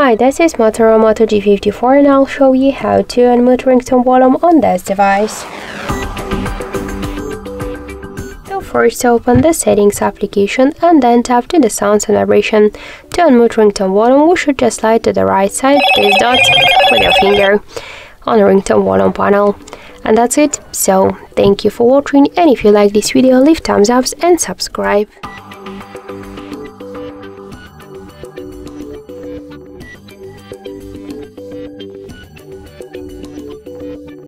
Hi, this is Motorola Moto G54 and I'll show you how to unmute ringtone volume on this device. So first open the settings application and then tap to the sounds and vibration. To unmute ringtone volume, we should just slide to the right side this dot with your finger on the ringtone volume panel. And that's it. So thank you for watching and if you like this video leave thumbs up and subscribe.